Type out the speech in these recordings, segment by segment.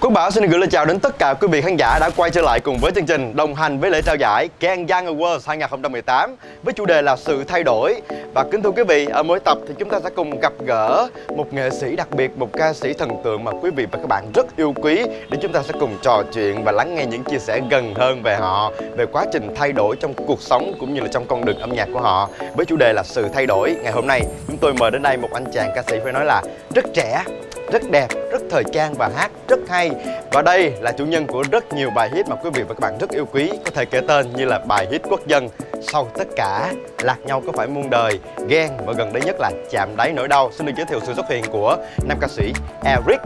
Quốc Bảo xin được gửi lời chào đến tất cả quý vị khán giả đã quay trở lại cùng với chương trình đồng hành với lễ trao giải Can Young Awards 2018 với chủ đề là sự thay đổi. Và kính thưa quý vị, ở mỗi tập thì chúng ta sẽ cùng gặp gỡ một nghệ sĩ đặc biệt, một ca sĩ thần tượng mà quý vị và các bạn rất yêu quý để chúng ta sẽ cùng trò chuyện và lắng nghe những chia sẻ gần hơn về họ, về quá trình thay đổi trong cuộc sống cũng như là trong con đường âm nhạc của họ. Với chủ đề là sự thay đổi, ngày hôm nay chúng tôi mời đến đây một anh chàng ca sĩ phải nói là rất trẻ, rất đẹp, thời trang và hát rất hay. Và đây là chủ nhân của rất nhiều bài hit mà quý vị và các bạn rất yêu quý Có thể kể tên như là bài hit quốc dân. Sau tất cả, lạc nhau có phải muôn đời, ghen và gần đây nhất là chạm đáy nỗi đau. Xin được giới thiệu sự xuất hiện của nam ca sĩ Eric.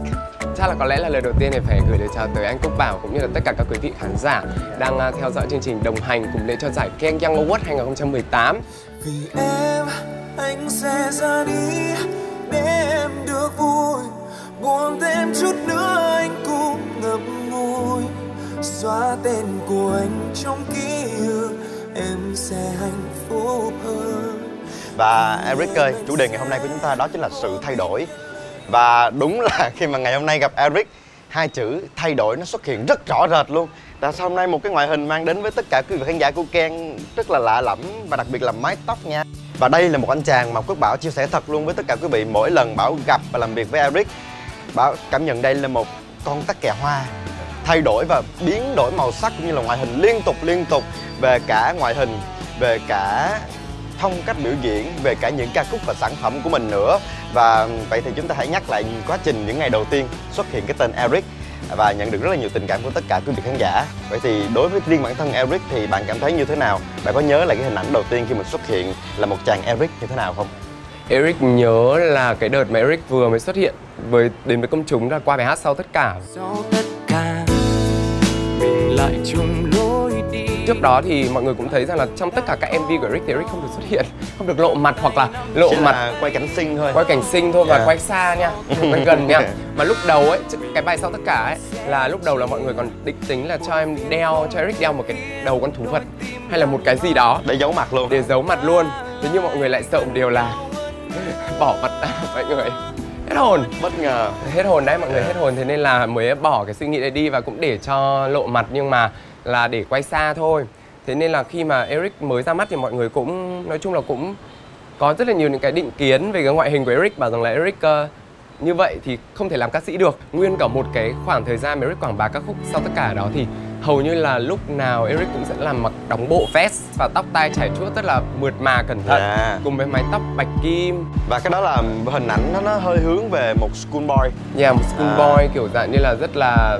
Chắc là có lẽ là lời đầu tiên thì phải gửi lời chào tới anh Quốc Bảo cũng như là tất cả các quý vị khán giả đang à, theo dõi chương trình đồng hành cùng lễ trao giải Ken Young Award 2018. Vì em anh sẽ ra đi để em được vui buồn thêm chút nữa anh cũng ngập ngùi. Xóa tên của anh trong ký ức em sẽ hạnh phúc hơn. Và Eric ơi, chủ đề ngày hôm nay của chúng ta đó chính là sự thay đổi. Và đúng là khi mà ngày hôm nay gặp Eric Hai chữ thay đổi nó xuất hiện rất rõ rệt luôn. Tại sao hôm nay một cái ngoại hình mang đến với tất cả quý vị khán giả của Ken rất là lạ lẫm Và đặc biệt là mái tóc nha. Và đây là một anh chàng mà Quốc Bảo chia sẻ thật luôn với tất cả quý vị Mỗi lần Bảo gặp và làm việc với Eric. Bảo cảm nhận đây là một con tắc kè hoa thay đổi và biến đổi màu sắc cũng như là ngoại hình liên tục liên tục về cả ngoại hình, về cả phong cách biểu diễn, về cả những ca khúc và sản phẩm của mình nữa. Và vậy thì chúng ta hãy nhắc lại quá trình những ngày đầu tiên xuất hiện cái tên Eric và nhận được rất là nhiều tình cảm của tất cả quý vị khán giả. Vậy thì đối với riêng bản thân Eric thì bạn cảm thấy như thế nào? Bạn có nhớ lại cái hình ảnh đầu tiên khi mình xuất hiện là một chàng Eric như thế nào không? Eric nhớ là cái đợt mà Eric vừa mới xuất hiện với đến với công chúng là qua bài hát sau tất cả. sau tất cả mình lại chung lối đi. Trước đó thì mọi người cũng thấy rằng là trong tất cả các MV của Eric thì Eric không được xuất hiện, không được lộ mặt hoặc là lộ chỉ mặt là quay cảnh sinh thôi. quay cảnh sinh thôi và Yeah. quay xa nha quay gần nha. Mà lúc đầu ấy cái bài sau tất cả ấy là lúc đầu là mọi người còn định tính là cho em đeo cho Eric đeo một cái đầu con thú vật hay là một cái gì đó để giấu mặt luôn. để giấu mặt luôn. Thế nhưng mọi người lại sợ một điều là bỏ mặt ra mọi người. Hết hồn bất ngờ. Hết hồn đấy mọi người hết hồn. Thế nên là mới bỏ cái suy nghĩ đấy đi và cũng để cho lộ mặt nhưng mà là để quay xa thôi. Thế nên là khi mà Eric mới ra mắt thì mọi người cũng nói chung là cũng có rất là nhiều những cái định kiến về cái ngoại hình của Eric bảo rằng là Eric uh, như vậy thì không thể làm ca sĩ được. Nguyên cả một cái khoảng thời gian mà Eric quảng bá các khúc sau tất cả đó thì hầu như là lúc nào Eric cũng sẽ làm mặc đóng bộ vest và tóc tai chảy chuốt rất là mượt mà cẩn thận Yeah. cùng với mái tóc bạch kim và cái đó là hình ảnh nó nó hơi hướng về một schoolboy Yeah, một schoolboy À. kiểu dạng như là rất là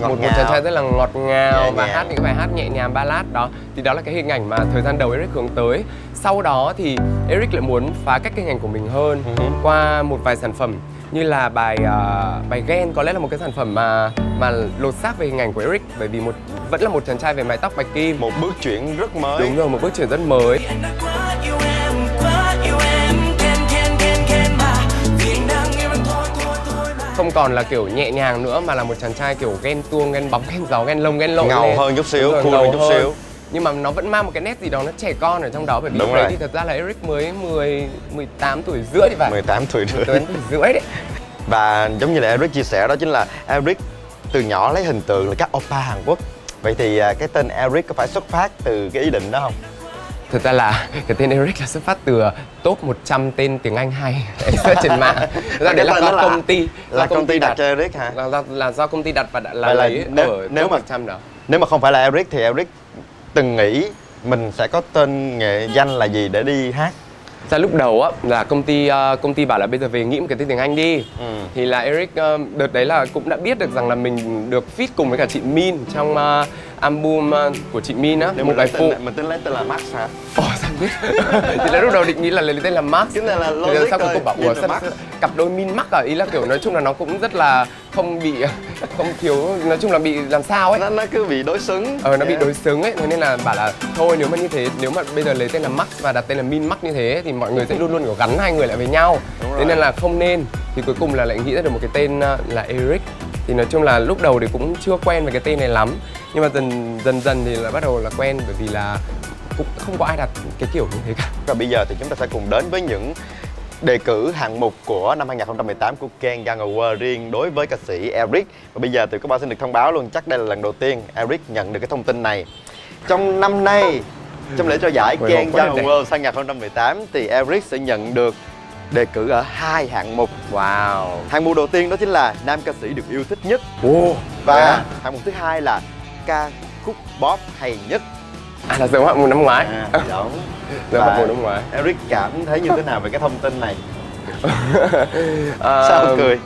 Ngọt một, một ngào. chàng trai rất là ngọt ngào Nhẹ và nhàng. hát những cái bài hát nhẹ nhàng ballad đó thì đó là cái hình ảnh mà thời gian đầu Eric hướng tới sau đó thì Eric lại muốn phá cách cái hình ảnh của mình hơn hứ. qua một vài sản phẩm như là bài à, bài ghen có lẽ là một cái sản phẩm mà mà lột xác về hình ảnh của Eric bởi vì một vẫn là một chàng trai về mái tóc bạch kim. Một bước chuyển rất mới. Đúng rồi một bước chuyển rất mới. Không còn là kiểu nhẹ nhàng nữa mà là một chàng trai kiểu ghen tuông ghen bóng ghen gió ghen lông ghen lộn ngầu lên. hơn chút xíu cool hơn chút xíu nhưng mà nó vẫn mang một cái nét gì đó nó trẻ con ở trong đó bởi vì Đúng đấy thì thật ra là Eric mới 10 18 tuổi rưỡi thì phải 18 tuổi rưỡi. 18 tuổi rưỡi đấy. Và giống như là Eric chia sẻ đó chính là Eric từ nhỏ lấy hình tượng là các oppa Hàn Quốc. Vậy thì à, cái tên Eric có phải xuất phát từ cái ý định đó không? Thật ra là cái tên Eric là xuất phát từ top 100 tên tiếng Anh hay. Em search trên mạng. Ra đấy là do là- công ty, là công ty đặt cho Eric hả? Là do, là do công ty đặt và đã là là lấy nếu- ở nếu mà- 100 đó. nếu mà không phải là Eric thì Eric từng nghĩ mình sẽ có tên nghệ danh là gì để đi hát ra lúc đầu á là công ty ờ, công ty bảo là bây giờ về nghĩ một cái tên tiếng Anh đi Ừ. thì là Eric ờ, đợt đấy là cũng đã biết được rằng là mình được feat cùng với cả chị Min trong ờ, album ờ, của chị Min á Nếu một bài phụ. tên, mình tính lấy tên là Max hả? Ồ sao biết? Thì là lúc đầu định nghĩ là lấy tên là Max. Này là là logic sau cùng bảo ủa sao Max. cặp đôi Min Max à? Ý là kiểu nói chung là nó cũng rất là không bị không thiếu nói chung là bị làm sao ấy. Nó, nó cứ bị đối xứng. Ờ nó bị Yeah. đối xứng ấy. Thế nên là bảo là thôi nếu mà như thế nếu mà bây giờ lấy tên là Max và đặt tên là Min Max như thế thì mọi người sẽ luôn luôn kiểu gắn hai người lại với nhau. Thế nên là không nên. Thì cuối cùng là lại nghĩ ra được một cái tên ờ, là Eric. Thì nói chung là lúc đầu thì cũng chưa quen với cái tên này lắm nhưng mà dần dần dần thì là bắt đầu là quen bởi vì là cũng không có ai đặt cái kiểu như thế cả. Và bây giờ thì chúng ta sẽ cùng đến với những đề cử hạng mục của năm 2018 của Ken Young Award riêng đối với ca sĩ Eric. Và bây giờ thì có bao xin được thông báo luôn, chắc đây là lần đầu tiên Eric nhận được cái thông tin này. Trong năm nay, trong lễ trao giải Ken đẹp. Award 2018 thì Eric sẽ nhận được đề cử ở hai hạng mục. Wow. Hạng mục đầu tiên đó chính là nam ca sĩ được yêu thích nhất. Wow Và hạng mục thứ hai là ca khúc pop hay nhất. À là hạng mục năm ngoái. À, đúng. Và mục năm ngoái. Eric cảm thấy như thế nào về cái thông tin này? Ờ, Sao cười?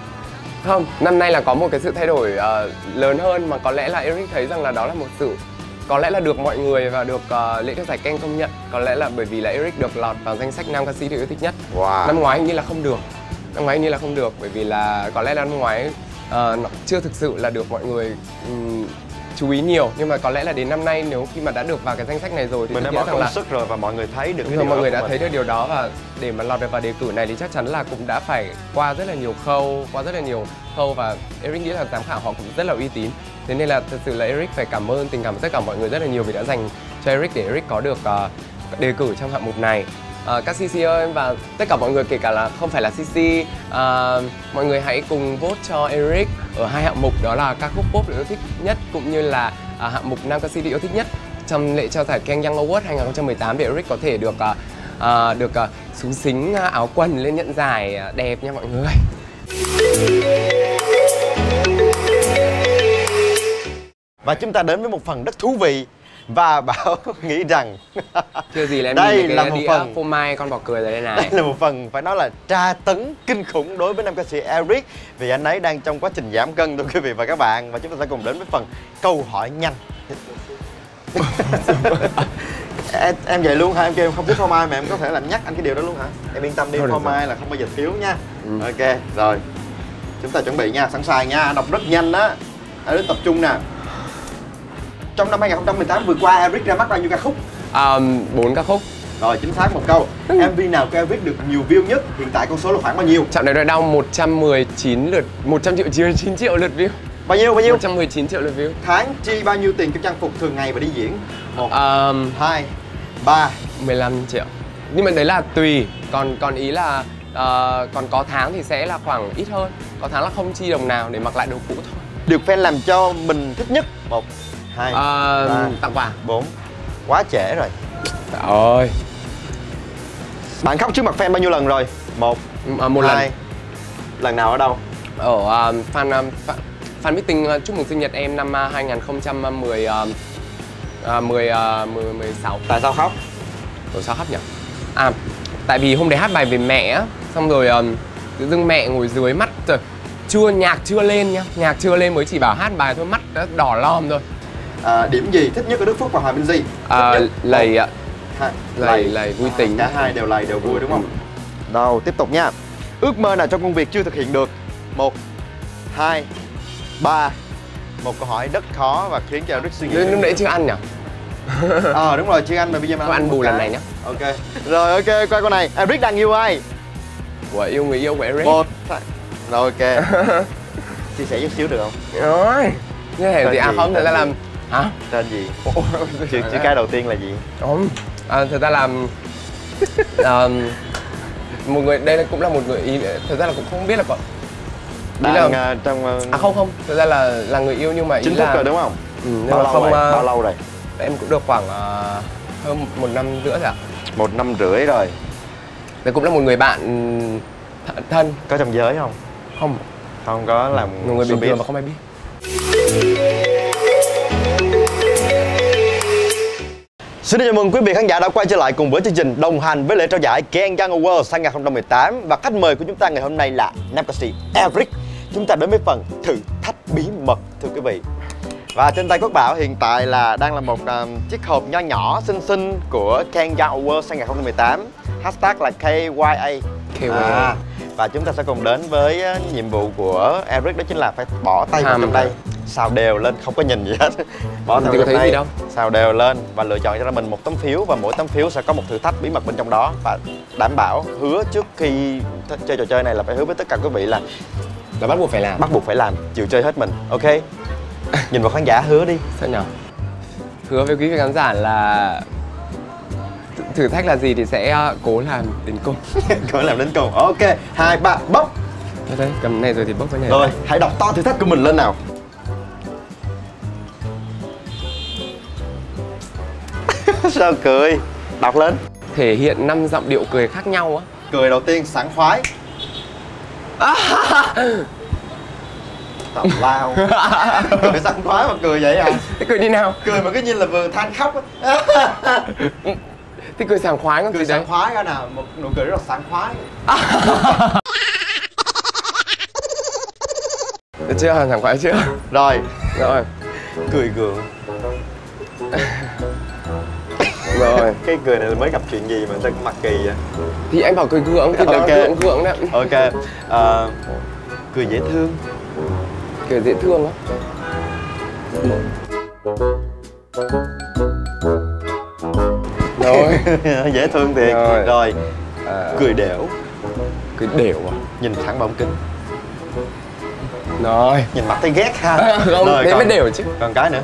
Không, năm nay là có một cái sự thay đổi ờ, lớn hơn mà có lẽ là Eric thấy rằng là đó là một sự có lẽ là được mọi người và được ờ, lễ trao giải Ken công nhận. Có lẽ là bởi vì là Eric được lọt vào danh sách nam ca sĩ được yêu thích nhất. Wow. Năm ngoái hình như là không được. Năm ngoái hình như là không được bởi vì là có lẽ là năm ngoái ờ, nó chưa thực sự là được mọi người ừm, chú ý nhiều nhưng mà có lẽ là đến năm nay nếu khi mà đã được vào cái danh sách này rồi thì mình đã bỏ rằng công là sức rồi và mọi người thấy được cái rồi điều mọi người đã mình. thấy được điều đó và để mà lọt được vào đề cử này thì chắc chắn là cũng đã phải qua rất là nhiều khâu, qua rất là nhiều khâu và Eric nghĩ là giám khảo họ cũng rất là uy tín. Thế nên là thật sự là Eric phải cảm ơn tình cảm của tất cả mọi người rất là nhiều vì đã dành cho Eric để Eric có được ờ, đề cử trong hạng mục này uh, các CC ơi và tất cả mọi người kể cả là không phải là CC uh, ờ, mọi người hãy cùng vote cho Eric ở hai hạng mục đó là ca khúc pop được yêu thích nhất cũng như là uh, hạng mục nam ca sĩ được yêu thích nhất trong lễ trao giải Ken Young Award 2018 để Eric có thể được uh, uh, được uh, súng xính áo quần lên nhận giải uh, đẹp nha mọi người. và chúng ta đến với một phần rất thú vị và bảo nghĩ rằng Chưa gì là em Đây là một phần- phô mai con bò cười rồi đây đây này. là một phần phải nói là tra tấn kinh khủng đối với nam ca sĩ Eric. Vì anh ấy đang trong quá trình giảm cân thưa quý vị và các bạn. Và chúng ta sẽ cùng đến với phần câu hỏi nhanh. Em, em vậy luôn hả? Em kêu em không thích phô mai mà em có thể làm nhắc anh cái điều đó luôn hả? Em yên tâm đi phô mai là không bao giờ thiếu nha. Ừ. ok rồi. Chúng ta chuẩn bị nha sẵn sàng nha. Đọc rất nhanh á. Eric tập trung nè trong năm 2018 vừa qua Eric ra mắt bao nhiêu ca khúc Um, bốn ca khúc. rồi chính xác một câu MV nào của Eric được nhiều view nhất hiện tại con số là khoảng bao nhiêu Chạm đời đòi đau 119 lượt 100 triệu 9 triệu lượt view. bao nhiêu bao nhiêu 119 triệu lượt view. tháng chi bao nhiêu tiền cho trang phục thường ngày và đi diễn một Um, hai ba 15 triệu. Nhưng mà đấy là tùy. Còn còn ý là ờ, còn có tháng thì sẽ là khoảng ít hơn. Có tháng là không chi đồng nào để mặc lại đồ cũ thôi. được fan làm cho mình thích nhất một hai Ờ, ba tặng quà. bốn quá trễ rồi Trời ơi. bạn khóc trước mặt fan bao nhiêu lần rồi một À, một hai lần lần nào ở đâu ở uh, fan um, fan, meeting uh, chúc mừng sinh nhật em năm uh, 2010 uh, uh, 10 uh, 10 16 tại sao khóc Ủa sao khóc nhỉ? À, tại vì hôm đấy hát bài về mẹ á, xong rồi um, tự dưng mẹ ngồi dưới mắt rồi chưa nhạc chưa lên nhá, nhạc chưa lên mới chỉ bảo hát bài thôi mắt đã đỏ lom rồi. À, điểm gì thích nhất ở Đức Phúc và Hòa Minh Di? À, lầy ạ, lầy lầy. Vui À, tính. cả hai đều lầy đều vui đúng không? Đâu tiếp tục nha. Ước mơ nào trong công việc chưa thực hiện được? Một hai ba. Một câu hỏi rất khó và khiến cho Eric suy nghĩ Lúc nãy chưa ăn nhỉ? ờ đúng rồi chưa ăn mà bây giờ mà ăn bù lần này nhá. ok. Rồi ok coi câu này. Eric đang yêu ai? Của yêu người yêu của Eric. một rồi ok. Chia sẻ chút xíu được không? Rồi. Như thế thì à không, thật ra Tên là gì? Hả? tên gì? Chữ chữ cái đầu tiên là gì? Không. À, thật ra là à, một người đây là cũng là một người ý thật ra là cũng không biết là có đang là- ờ, trong ờ, à không không. Thật ra là là người yêu nhưng mà ý chính thức là rồi đúng không? Ừ, nhưng bao mà lâu không rồi? ờ, bao lâu rồi? em cũng được khoảng ờ, hơn một, năm rưỡi rồi ạ. Một năm rưỡi rồi. Đây cũng là một người bạn th- thân. Có trong giới không? Không. Không có làm một người bình thường mà không ai biết Xin chào mừng quý vị khán giả đã quay trở lại cùng với chương trình đồng hành với lễ trao giải Ken Young Awards 2018 và khách mời của chúng ta ngày hôm nay là nam ca sĩ Eric. Chúng ta đến với phần thử thách bí mật thưa quý vị. Và trên tay Quốc Bảo hiện tại là đang là một uh, chiếc hộp nho nhỏ xinh xinh của Ken Young Awards 2018 Hashtag là KYA KYA. À, Và chúng ta sẽ cùng đến với uh, nhiệm vụ của Eric đó chính là phải bỏ tay vào trong đây Xào đều lên, không có nhìn gì hết. Bỏ vào có thấy đây gì đâu. xào đều lên và lựa chọn cho mình một tấm phiếu và mỗi tấm phiếu sẽ có một thử thách bí mật bên trong đó. Và đảm bảo hứa trước khi chơi trò chơi này là phải hứa với tất cả quý vị là Là bắt buộc phải làm. bắt buộc phải làm chịu chơi hết mình. Ok? Nhìn vào khán giả hứa đi. Sao nhở? Hứa với quý vị khán giả là th- Thử thách là gì thì sẽ ờ, cố làm đến cùng. Cố làm đến cùng. Ok hai ba bốc. Thôi đấy, cầm này rồi thì bốc cái này. Rồi hãy đọc to thử thách của mình lên nào sao cười? Đọc lên. Thể hiện năm giọng điệu cười khác nhau á. Cười đầu tiên sảng khoái. Tào lao. Cười sảng khoái mà cười vậy à? Thế cười đi nào? Cười mà cái như là vừa than khóc á. Thế cười sảng khoái còn cười sảng khoái ra nào một nụ cười rất là sảng khoái. Được chưa? Sảng khoái chưa? rồi. Rồi. Cười gượng Rồi. Cái cười này là mới gặp chuyện gì mà sao cái mặt kỳ vậy? Thì anh bảo cười gượng thì đó Ok. gượng gượng đấy. Ok. Ờ, cười dễ thương. Cười dễ thương á. Rồi. Dễ thương thiệt. Rồi. rồi. À, cười đểu. Cười đều à? Nhìn thẳng vào ống kính. Rồi. Nhìn mặt thấy ghét ha. Không, Rồi, thế còn- mới đều chứ. còn cái nữa.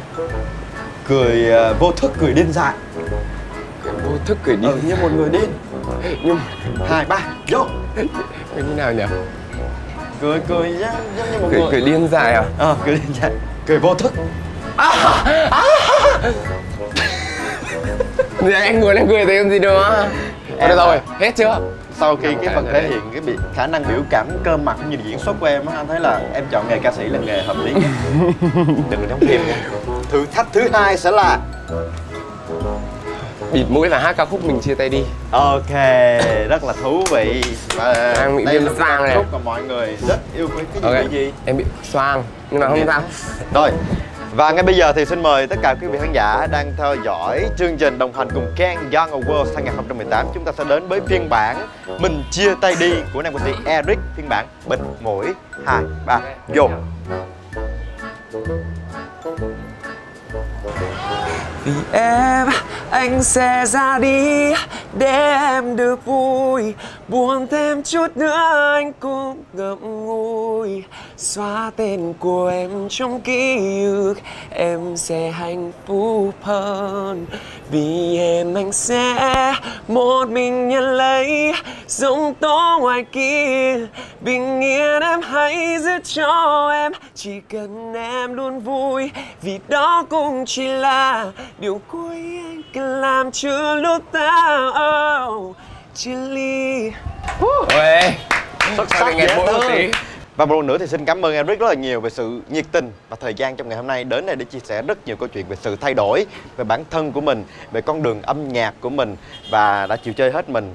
Cười ờ, vô thức cười điên dại thức cười đi ừ, như một người điên Nhưng hai ba vô. Cười như nào nhỉ? cười cười giống, như một Cười, người. cười điên dại à? ờ cười điên dại. Cười vô thức. Thì anh ngồi lên cười thấy con gì nữa Em được rồi, hết chưa? sau khi cái phần rồi thể hiện cái bị khả năng biểu cảm cơ mặt như diễn xuất của em á anh thấy là em chọn nghề ca sĩ là nghề hợp lý đừng đóng phim thử thách thứ hai sẽ là Bịt mũi và hát ca khúc mình chia tay đi. Ok rất là thú vị. Và Đang bị viêm xoang này. khúc mà mọi người rất yêu quý cái gì Ok, cái gì? em bị xoang Nhưng mà không sao. Rồi và ngay bây giờ thì xin mời tất cả quý vị khán giả đang theo dõi chương trình đồng hành cùng Ken Young Awards 2018 Chúng ta sẽ đến với phiên bản Mình chia tay đi của nam ca sĩ Eric. Phiên bản bịt mũi 2, 3, vô. Vì em anh sẽ ra đi để em được vui. Buồn thêm chút nữa anh cũng ngậm ngùi. Xóa tên của em trong ký ức, Em sẽ hạnh phúc hơn. Vì em anh sẽ một mình nhận lấy Giống tố ngoài kia. Bình yên em hãy giữ cho em Chỉ cần em luôn vui. Vì đó cũng chỉ là Điều cuối anh cần làm chưa lúc ta oh, chia ly Ôi Xuất sắc nghe mỗi một tí? Và một lần nữa thì xin cảm ơn Eric rất là nhiều về sự nhiệt tình và thời gian trong ngày hôm nay đến đây để chia sẻ rất nhiều câu chuyện về sự thay đổi về bản thân của mình, về con đường âm nhạc của mình và đã chịu chơi hết mình.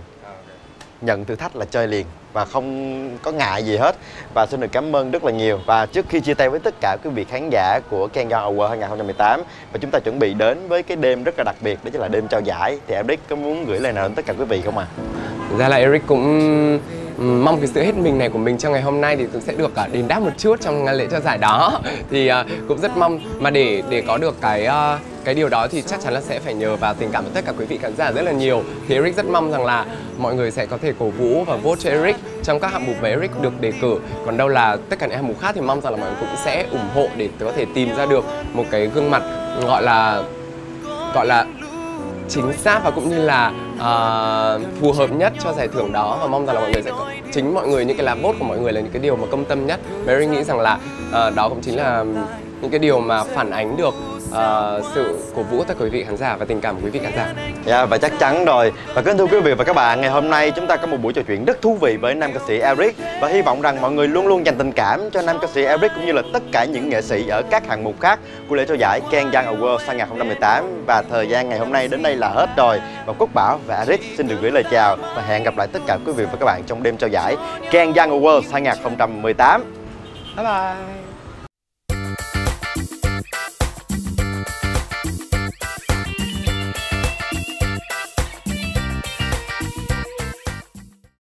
Nhận thử thách là chơi liền và không có ngại gì hết và xin được cảm ơn rất là nhiều và trước khi chia tay với tất cả quý vị khán giả của Ken Award 2018 và chúng ta chuẩn bị đến với cái đêm rất là đặc biệt đó chính là đêm trao giải thì Eric có muốn gửi lời nào đến tất cả quý vị không ạ? À? Thực ra là Eric cũng Ừ, mong cái sự hết mình này của mình trong ngày hôm nay thì cũng sẽ được à, đền đáp một chút trong lễ trao giải đó. Thì à, cũng rất mong, mà để để có được cái à, cái điều đó thì chắc chắn là sẽ phải nhờ vào tình cảm của tất cả quý vị khán giả rất là nhiều. Thì Eric rất mong rằng là mọi người sẽ có thể cổ vũ và vote cho Eric trong các hạng mục mà Eric được đề cử. Còn đâu là tất cả những hạng mục khác thì mong rằng là mọi người cũng sẽ ủng hộ để có thể tìm ra được một cái gương mặt, gọi là gọi là chính xác và cũng như là uh, phù hợp nhất cho giải thưởng đó và mong rằng là mọi người sẽ có chính mọi người những cái lá vote của mọi người là những cái điều mà công tâm nhất. Mary nghĩ rằng là uh, đó cũng chính là những cái điều mà phản ánh được ờ, sự cổ vũ tất cả quý vị khán giả và tình cảm của quý vị khán giả. Dạ và chắc chắn rồi. Và kính thưa quý vị và các bạn Ngày hôm nay chúng ta có một buổi trò chuyện rất thú vị với nam ca sĩ Eric. Và hy vọng rằng mọi người luôn luôn dành tình cảm cho nam ca sĩ Eric Cũng như là tất cả những nghệ sĩ ở các hạng mục khác Của lễ trao giải Ken Young Award 2018 Và thời gian ngày hôm nay đến đây là hết rồi. Và Quốc Bảo và Eric xin được gửi lời chào Và hẹn gặp lại tất cả quý vị và các bạn trong đêm trao giải Ken Young Award 2018 Bye bye